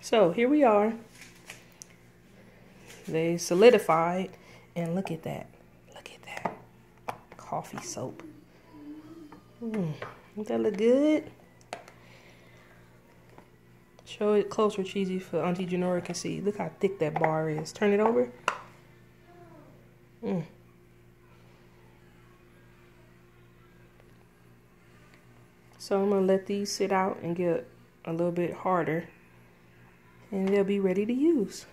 So here we are. They solidified. And look at that. Look at that. Coffee soap. Mm, does that look good? Show it closer, Cheesy, for Auntie Janora can see. Look how thick that bar is. Turn it over. Mm. So I'm going to let these sit out and get a little bit harder. And they'll be ready to use.